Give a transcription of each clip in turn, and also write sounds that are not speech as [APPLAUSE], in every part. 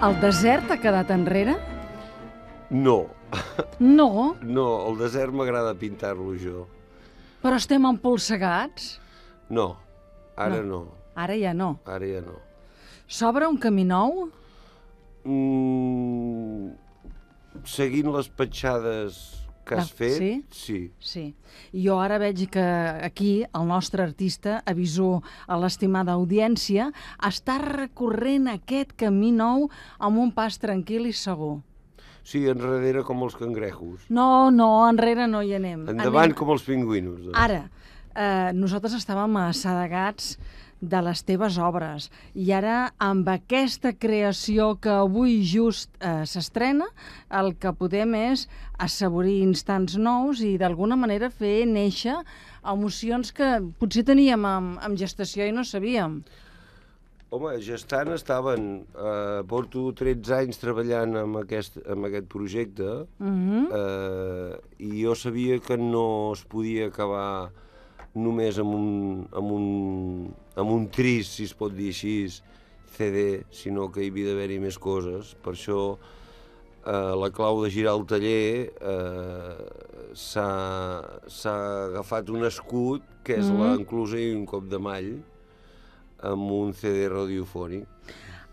El desert ha quedat enrere? No, No, no, el desert m'agrada pintar-lo jo. però estem empolsegats. No, ara no. Ara ja no. ara ja no. S'obre un camí nou? Mm, seguint les petjades que has Ah, fet, sí? sí. Sí. I jo ara veig que aquí el nostre artista, aviso a l'estimada audiència, està recorrent aquest camí nou amb un pas tranquil i segur. Sí, enrere com els cangrejos. No, no, enrere no hi anem. Endavant anem. com els pingüinos. Doncs. Ara, eh, nosaltres estàvem assedegats de les teves obres i ara amb aquesta creació que avui just eh, s'estrena el que podem és assaborir instants nous i d'alguna manera fer néixer emocions que potser teníem amb, amb gestació i no sabíem. Home, gestant estaven... Eh, porto 13 anys treballant amb aquest, amb aquest projecte Mm eh, i jo sabia que no es podia acabar només amb un, amb un, amb un trist, si es pot dir així, CD, sinó que hi havia d'haver-hi més coses. Per això eh, la clau de girar el taller eh, s'ha agafat un escut, que és Mhm. l'enclusa i un cop de mall, amb un CD radiofònic.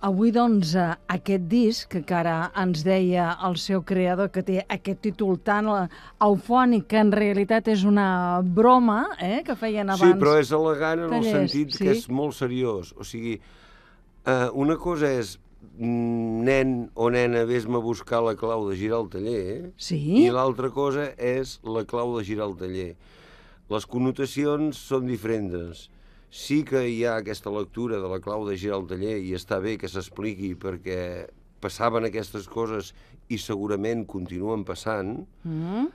Avui, doncs, eh, aquest disc, que ara ens deia el seu creador, que té aquest títol tan eh, eufònic, que en realitat és una broma, eh, que feien abans. Sí, però és elegant en el tallers, sentit sí. que és molt seriós. O sigui, eh, una cosa és mm, nen o nena, vés-me a buscar la clau de girar el taller, Sí? i l'altra cosa és la clau de girar el taller. Les connotacions són diferents. Sí que hi ha aquesta lectura de la clau de taller i està bé que s'expliqui perquè passaven aquestes coses i segurament continuen passant, Mm?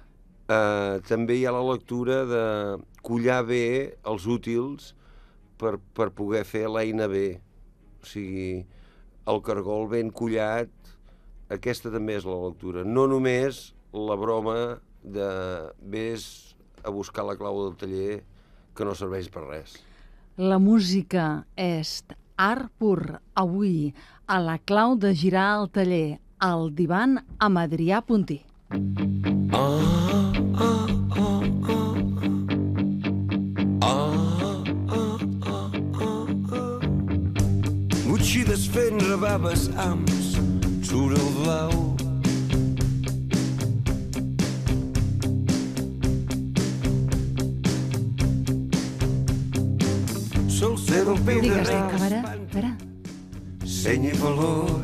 Eh, també hi ha la lectura de collar bé els útils per, per poder fer l'eina bé. O sigui, el cargol ben collat, aquesta també és la lectura. No només la broma de vés a buscar la clau del taller que no serveix per res. La música és art pur. Avui, a la clau de girar el taller, al divan amb Adrià Puntí. Motxilles fent rebaves ams surt el blau. Sol ser el peu de Digues, a res, veure, a veure. seny i valor.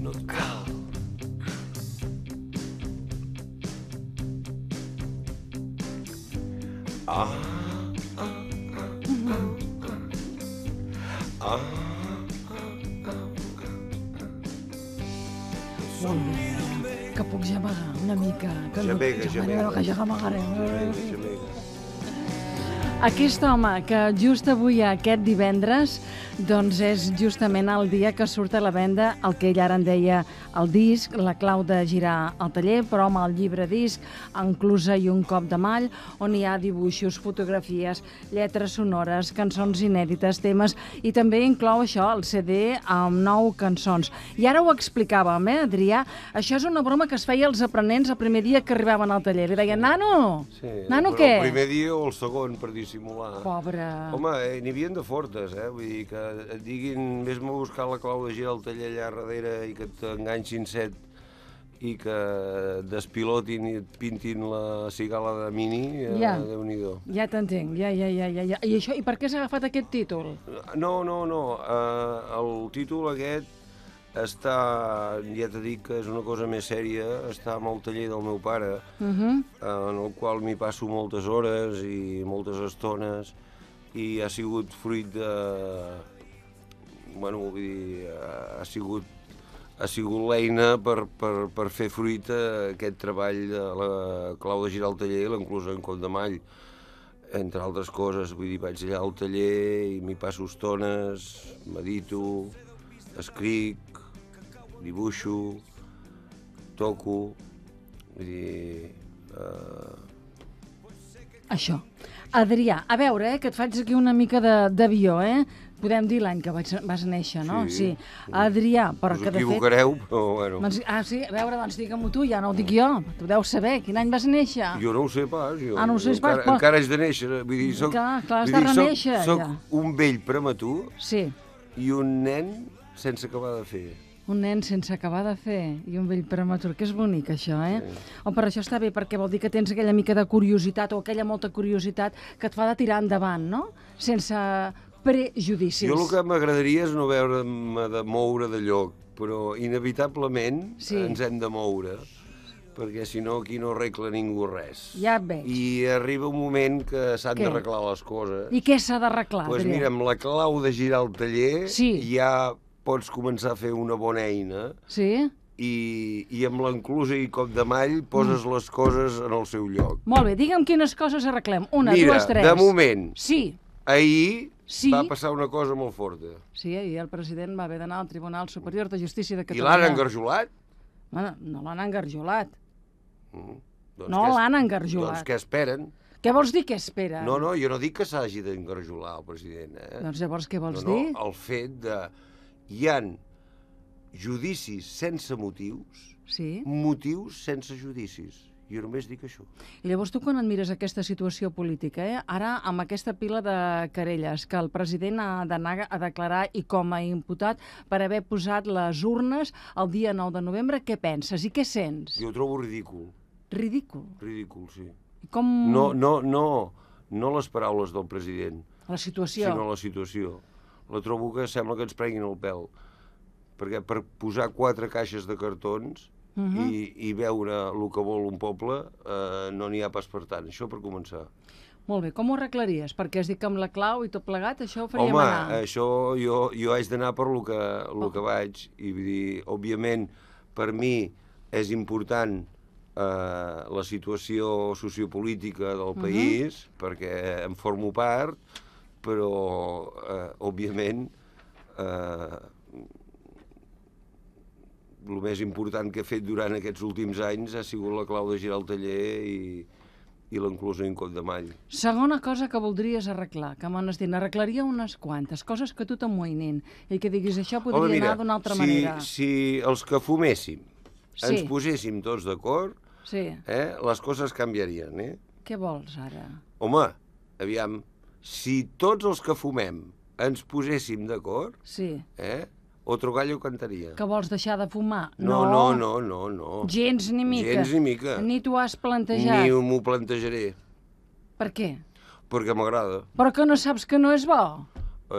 No et cal. Ah, Que puc gemegar una mica. Que no- Gemega, que gemega. Que gemegarem. Gemega. Aquest home que just avui, aquest divendres, doncs és justament el dia que surt a la venda el que ell ara en deia el disc, la clau de girar el taller, però amb el llibre disc, enclusa i un cop de mall, on hi ha dibuixos, fotografies, lletres sonores, cançons inèdites, temes, i també inclou això, el CD amb nou cançons. I ara ho explicàvem, eh, Adrià? Això és una broma que es feia als aprenents el primer dia que arribaven al taller. Li deien, nano, Sí, nano què? el primer dia o el segon, per dissimular. Pobre... Home, eh, n'hi havia de fortes, eh? Vull dir que et diguin, vés-me a buscar la clau de girar el taller allà darrere i que t'enganxin set i que despilotin i et pintin la cigala de mini, eh, Ja. Déu-n'hi-do. Ja t'entenc, ja, ja, ja, ja, ja. I, això, I per què s'ha agafat aquest títol? No, no, no. Uh, el títol aquest està, ja t'he dit que és una cosa més sèria, està amb el taller del meu pare, Uh -huh. en el qual m'hi passo moltes hores i moltes estones i ha sigut fruit de... Bueno, vull dir, ha sigut, ha sigut l'eina per, per, per fer fruit aquest treball de la clau de girar el taller i l'enclusa en cop de mall entre altres coses, vull dir, vaig allà al taller i m'hi passo estones, medito, escric, dibuixo, toco, vull dir... Eh, Això. Adrià, a veure, eh, que et faig aquí una mica de- d'avió, eh? podem dir l'any que vaig, vas néixer, no? Sí. Adrià, però Us que de fet... equivocareu, però bueno. Doncs, ah, sí? A veure, doncs digue-m'ho tu, ja no ho dic jo. Tu deus saber. Quin any vas néixer? Jo no ho sé pas. Jo, Ah, no ho sé encara, pas, però- Encara haig de néixer. Vull dir, soc, Clar, clar, has de dir, soc- renéixer, Soc ja. un vell prematur Sí, i un nen sense acabar de fer. Un nen sense acabar de fer i un vell prematur, que és bonic això, eh? O per això està bé, perquè vol dir que tens aquella mica de curiositat o aquella molta curiositat que et fa de tirar endavant, no? Sense prejudicis. Jo el que m'agradaria és no veure-me de moure de lloc, però inevitablement Sí. ens hem de moure, perquè si no aquí no arregla ningú res. Ja et veig. I arriba un moment que s'han d'arreglar les coses. I què s'ha d'arreglar, pues Adrià? mira, amb la clau de girar el taller Sí. ja pots començar a fer una bona eina Sí? i, i amb l'enclusa i cop de mall poses Mm. les coses en el seu lloc. Molt bé, digue'm quines coses arreglem. Una, Mira, dues, tres. de moment, Sí, ahir Sí. va passar una cosa molt forta. sí, ahir el president va haver d'anar al Tribunal Superior de Justícia de I Catalunya. l'han engarjolat? Bueno, no l'han engarjolat. Mm. Doncs No l'han engarjolat. Doncs què esperen? Què vols dir que espera? No, no, jo no dic que s'hagi d'engarjolar el president. Eh? Doncs llavors què vols no, no, dir? el fet de... Hi han judicis sense motius, Sí. motius sense judicis. Jo només dic això. I llavors tu quan et mires aquesta situació política, eh? ara amb aquesta pila de querelles que el president ha d'anar a declarar i com a imputat per haver posat les urnes el dia 9 de novembre, què penses i què sents? Jo ho trobo ridícul. Ridícul. Ridícul, sí. Com No, no, no, no les paraules del president, la situació? sinó la situació. La trobo que sembla que ens prenguin el pèl. Perquè per posar quatre caixes de cartons Mhm. i, i veure el que vol un poble, eh, no n'hi ha pas per tant. Això per començar. Molt bé, com ho arreglaries? Perquè has dit que amb la clau i tot plegat això ho faríem Home, anar. això jo, jo haig d'anar per lo que, lo que vaig. I vull dir, òbviament, per mi és important eh, la situació sociopolítica del país, perquè en formo part, però, eh, òbviament, eh, el més important que he fet durant aquests últims anys ha sigut la clau de girar el taller i, i l'enclusa en cop de mall. Segona cosa que voldries arreglar, que m'han dit, arreglaria unes quantes, coses que tu t'amoïnin i que diguis això podria Home, mira, anar d'una altra si, manera. Si els que fuméssim Sí. ens poséssim tots d'acord, Sí, eh, les coses canviarien, eh? què vols ara? Home, aviam, si tots els que fumem ens poséssim d'acord, Sí, eh, otro gallo cantaria. que vols deixar de fumar? No, no, no, no, no. Gens ni mica. Gens ni mica. Ni t'ho has plantejat. Ni m'ho plantejaré, Per què? perquè m'agrada. Però que no saps que no és bo?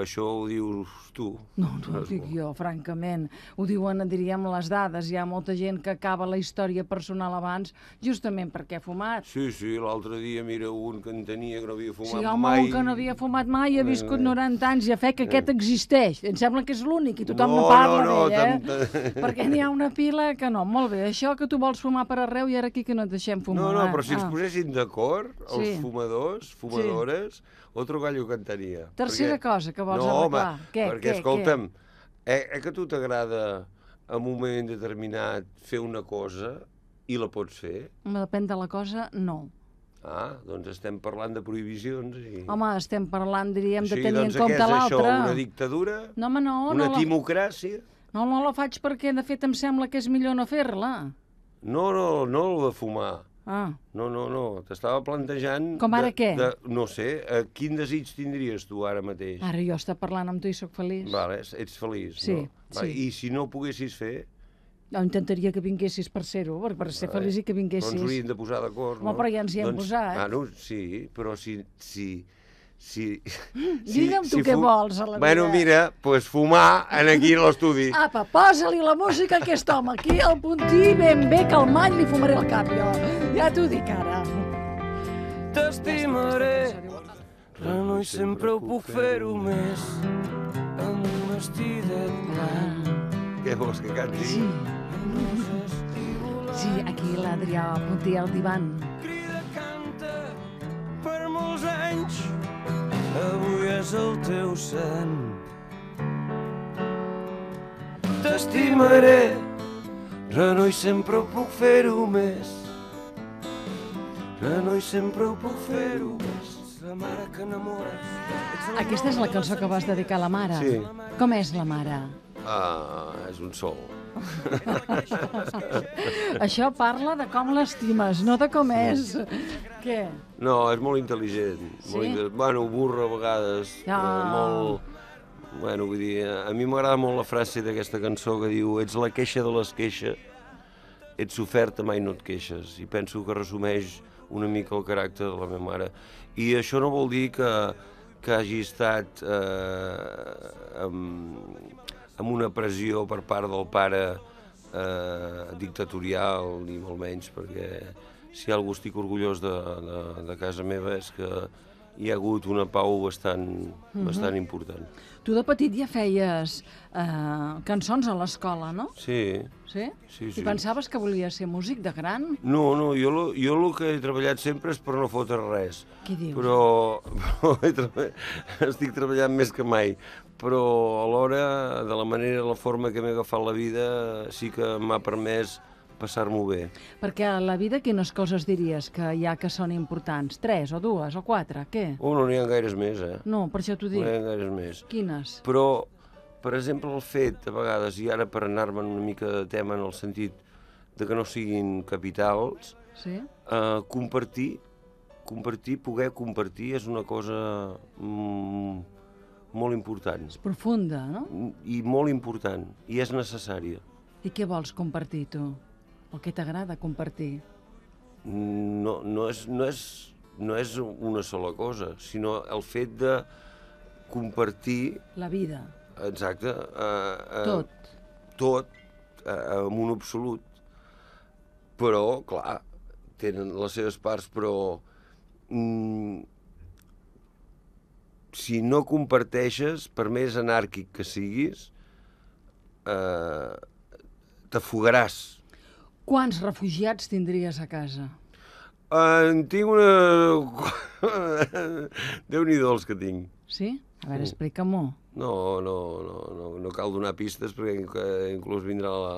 Això ho dius tu. No, no ho dic jo, francament. Ho diuen, diríem, les dades. Hi ha molta gent que acaba la història personal abans justament perquè ha fumat. Sí, sí, l'altre dia, mira, un que en tenia que no havia fumat Sí, home, mai. un que no havia fumat mai ha viscut 90 anys i a fe que aquest existeix. Em sembla que és l'únic i tothom no, No, parla no, no, d'ell, eh? tant- [LAUGHS] Perquè n'hi ha una pila que no. Molt bé, això que tu vols fumar per arreu i ara aquí que no et deixem fumar. No, no, eh? però si ens Ah. posessin d'acord, els Sí. fumadors, fumadores, otro gallo cantaria. Tercera cosa que vols no, arreglar. Home, Què, perquè, què, escolta'm, eh, eh, que a tu t'agrada en un moment determinat fer una cosa i la pots fer? Depèn de la cosa, no. Ah, doncs estem parlant de prohibicions i... Home, estem parlant, diríem, de sí, tenir doncs en compte què és això, l'altre. una dictadura? No, home, no, una no la... timocràcia? no, no la faig perquè, de fet, em sembla que és millor no fer-la. No, no, no el de fumar. Ah, No, no, no, t'estava plantejant... Com ara de, què? De, no sé, eh, quin desig tindries tu ara mateix? ara jo estic parlant amb tu i sóc feliç. Vale, ets feliç, Sí, no? Va, sí. I si no ho poguessis fer, No, intentaria que vinguessis per ser-ho, per, per ser feliç i que però vinguessis. ens hauríem de posar d'acord, Home, no? però ja ens hi hem posat. Ah, no, sí, però si... si si, [LAUGHS] Digue'm tu què fu- vols a la Bueno, vida. mira, pues fumar en aquí a l'estudi. [LAUGHS] Apa, posa-li la música a aquest home aquí, al puntí, ben bé calmant, li fumaré el cap jo. Ja t'ho dic ara. T'estimaré, però no i sempre ho puc fer-ho més amb un vestidet blanc. Què vols que canti? Sí. Sí, aquí l'Adrià Puntí al divan. Crida, canta per molts anys, avui és el teu sant. T'estimaré, però no i sempre ho puc fer-ho més. Però no i sempre ho puc fer-ho la mare que enamores. Aquesta és la cançó que vas dedicar a la mare. Sí. Com és la mare? Ah, és un sol. Això parla de com l'estimes, no de com és. Què? No, és molt intel·ligent. Sí? Molt intel... Bueno, burra a vegades. Ah. eh, molt... Bueno, vull dir, a mi m'agrada molt la frase d'aquesta cançó que diu ets la queixa de les queixes, ets oferta, mai no et queixes. I penso que resumeix una mica el caràcter de la meva mare. I això no vol dir que, que hagi estat eh, amb, amb una pressió per part del pare eh, dictatorial, ni molt menys, perquè si algú estic orgullós de, de, de casa meva és que hi ha hagut una pau bastant, bastant important. Tu de petit ja feies eh, cançons a l'escola, no? Sí, Sí? Sí, I sí. pensaves que volies ser músic de gran? No, no, jo, lo- jo el que he treballat sempre és per no fotre res. Què dius? Però, [LAUGHS] però he treba- estic treballant més que mai. Però alhora, de la manera, la forma que m'he agafat la vida, sí que m'ha permès passar-m'ho bé. Perquè a la vida quines coses diries que hi ha que són importants? Tres o dues o quatre? Què? Oh, no n'hi ha gaires més, eh? No, per això t'ho No n'hi dic. ha gaires més. Quines? Però, per exemple, el fet, a vegades, i ara per anar-me'n una mica de tema en el sentit de que no siguin capitals, Sí? eh, compartir, compartir, poder compartir és una cosa mm, molt important. Profunda, no? I molt important, i és necessària. I què vols compartir, tu? El que t'agrada compartir? No, no, és, no, és, no és una sola cosa, sinó el fet de compartir, La vida. exacte, eh, eh, Tot. tot eh, en un absolut. Però, clar, tenen les seves parts, però mm, si no comparteixes, per més anàrquic que siguis, eh, t'afogaràs. Quants refugiats tindries a casa? En tinc una... [LAUGHS] Déu-n'hi-do els que tinc. Sí? A veure, explica-m'ho. No, no, no, no, no cal donar pistes perquè inc- inclús vindrà la,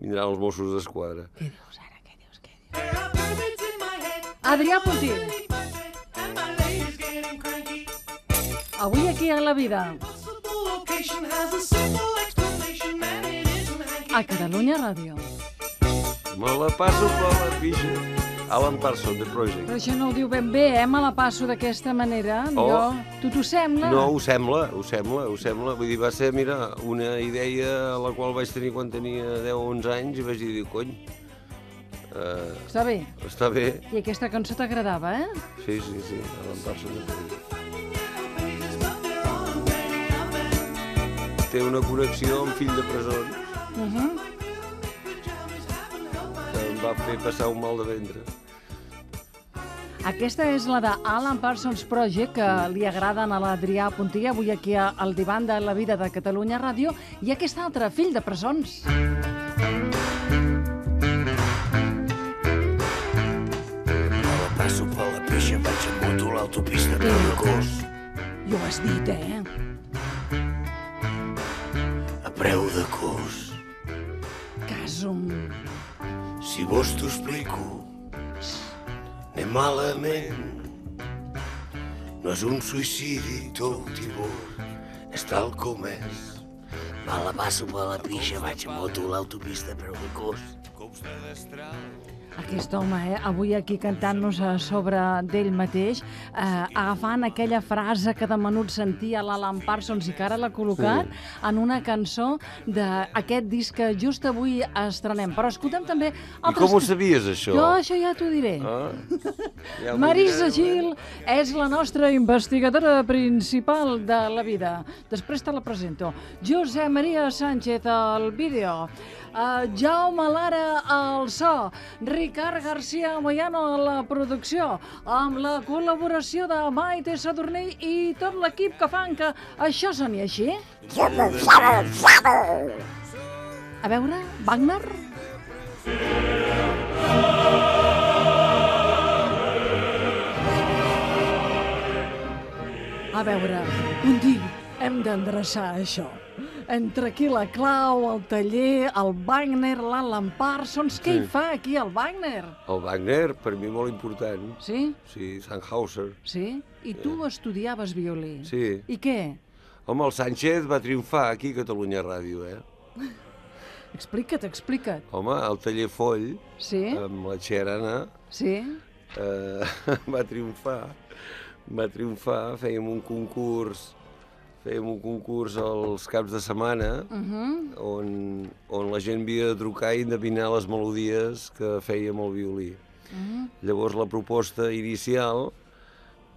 vindran els Mossos d'Esquadra. Què dius ara? Què dius? Què dius? Adrià Puntí. Avui aquí a la vida, a Catalunya Ràdio. Me la passo per la pixa. Alan Parsons, The Project. Però això no ho diu ben bé, eh? Me la passo d'aquesta manera. Oh. Jo... Tu t'ho sembla? No, ho sembla, ho sembla, ho sembla. Vull dir, va ser, mira, una idea a la qual vaig tenir quan tenia 10 o 11 anys i vaig dir, cony, uh, Està bé. està bé. I aquesta cançó t'agradava, eh? Sí, sí, sí, Alan Project. Té una connexió amb fill de presons Uh -huh. Va fer passar un mal de ventre. Aquesta és la de Alan Parsons Project, que li agraden a l'Adrià Puntí, avui aquí a- al divan de la vida de Catalunya Ràdio, i aquest altre, fill de presons. Me la passo per la pixa, vaig amb moto a l'autopista la cos. I ho has dit, eh? A preu de cos. Casum. Si vols t'ho explico, anem malament. No és un suïcidi tot i vos, és tal com és. Me la passo per la pixa, vaig amb moto a l'autopista per la cos. Aquest home, eh, avui aquí cantant-nos a sobre d'ell mateix, eh, agafant aquella frase que de menut sentia l'Alan Parsons i que ara l'ha col·locat en una cançó d'aquest disc que just avui estrenem. Però escoltem també I altres... com ho sabies, això? Jo això ja t'ho diré. Ah? [LAUGHS] Ja Marisa Gil és la nostra investigadora principal de la vida. Després te la presento. Josep Maria Sánchez al vídeo. Uh, Jaume Lara al so. Ricard García Moyano a la producció. Amb la col·laboració de Maite Sadurní i tot l'equip que fan que això soni així. A veure, Wagner? A veure, un dia hem d'endreçar això. entre aquí la Clau, el taller, el Wagner, l'Alan Parsons... Què Sí. hi fa aquí el Wagner? El Wagner, per mi molt important. Sí? Sí, Sandhauser. Sí? I tu estudiaves violí? Sí. I què? Home, el Sánchez va triomfar aquí a Catalunya Ràdio, eh? [LAUGHS] Explica't, explica't. Home, el taller Foll, Sí? amb la Xerana, Sí? eh, [LAUGHS] va triomfar. Va triomfar, fèiem un concurs fèiem un concurs als caps de setmana Uh -huh. on, on la gent havia de trucar i endevinar les melodies que fèiem el violí. Uh -huh. Llavors la proposta inicial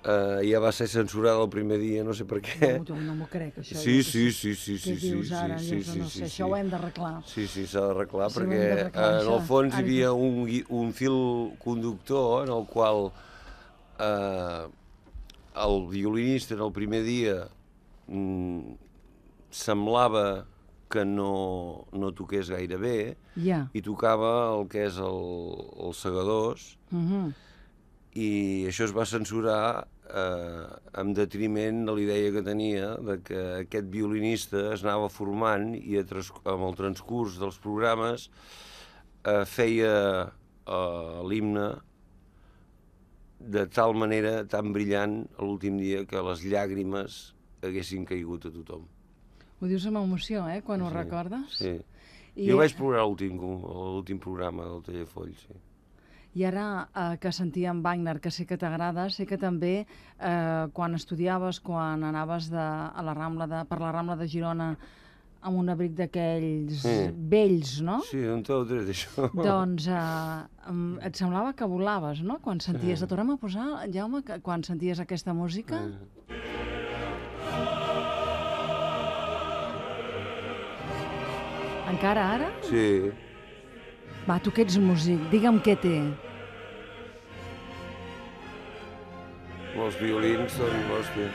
eh, ja va ser censurada el primer dia, no sé per què. No, no m'ho crec, això. Sí, sí, sí, sí, sí, sí, sí, ara? sí, sí, no sí, sé, sí. això ho hem d'arreglar. Sí, sí, s'ha d'arreglar Sí, perquè eh, en el fons hi Ara havia que- un, un fil conductor en el qual eh, el violinista en el primer dia mm, semblava que no, no toqués gaire bé Ja. i tocava el que és el, els segadors Uh -huh. i això es va censurar eh, en detriment de la idea que tenia de que aquest violinista es anava formant i a trans, amb el transcurs dels programes eh, feia eh, l'himne de tal manera tan brillant l'últim dia que les llàgrimes haguessin caigut a tothom. Ho dius amb emoció, eh, quan ho Sí, recordes? Sí. I, Jo vaig plorar l'últim programa del Taller Foll, sí. I ara eh, que sentíem Wagner, que sé que t'agrada, sé que també eh, quan estudiaves, quan anaves de, a la Rambla de, per la Rambla de Girona amb un abric d'aquells Sí. vells, no? Sí, on t'ho tret, això? [LAUGHS] Doncs eh, et semblava que volaves, no? Quan senties... Sí. tornem a posar, Jaume, que, quan senties aquesta música? Encara ara? Sí. Va, tu que ets músic, digue'm què té. Els violins són l'hòstia.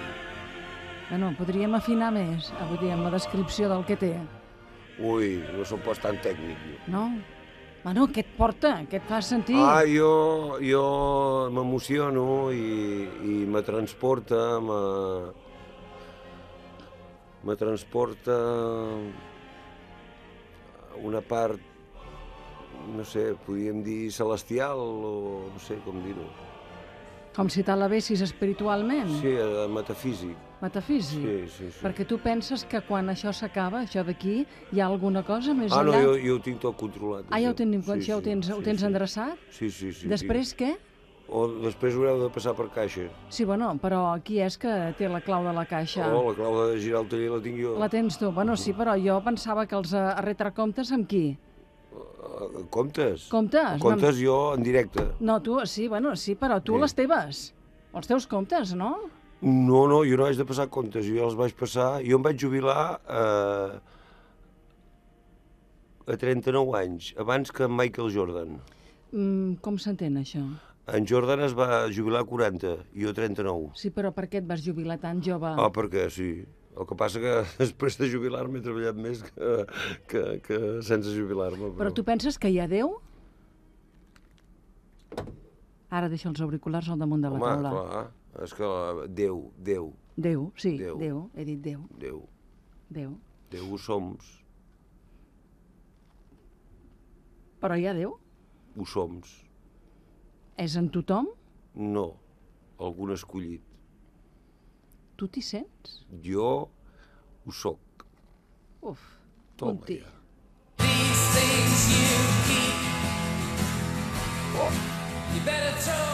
Bueno, podríem afinar més, vull dir, amb la descripció del que té, Ui, no sóc pas tan tècnic, jo. no? Bueno, què et porta? Què et fa sentir? Ah, jo, jo m'emociono i, i me transporta, me, me transporta una part, no sé, podríem dir celestial o no sé com dir-ho. Com si te l'avessis espiritualment? Sí, eh, metafísic. Metafísic? Sí, sí, sí. Perquè tu penses que quan això s'acaba, això d'aquí, hi ha alguna cosa més Ah, no, allà? jo, jo ho tinc tot controlat. Ah, ja ho tenim, sí, ja ho tens, ho tens endreçat? Sí, sí, sí. Després què? O després haureu de passar per caixa. Sí, bueno, però qui és que té la clau de la caixa? Oh, la clau de girar el taller la tinc jo. La tens tu? Bueno, sí, però jo pensava que els eh, retracomptes amb qui? Uh, comptes? Comptes? Comptes jo en directe. No, tu, sí, bueno, sí, però tu Sí. les teves. Els teus comptes, no? No, no, jo no vaig de passar comptes, jo els vaig passar... Jo em vaig jubilar eh, a 39 anys, abans que Michael Jordan. Mm, com s'entén, això? En Jordan es va jubilar a 40, jo a 39. Sí, però per què et vas jubilar tan jove? Ah, perquè sí. El que passa que [LAUGHS] després de jubilar-me he treballat més que, que, que sense jubilar-me. Però tu penses que hi ha Déu? Ara deixa els auriculars al damunt de la Home, taula. clar, és que la- Déu, Déu, Déu, sí, Déu. Déu. He dit Déu, Déu, Déu. Déu ho som, Però hi ha Déu? ho som. És en tothom? No, algun escollit. Tu t'hi sents? Jo ho sóc. Uf, Toma Conti. ja. You better throw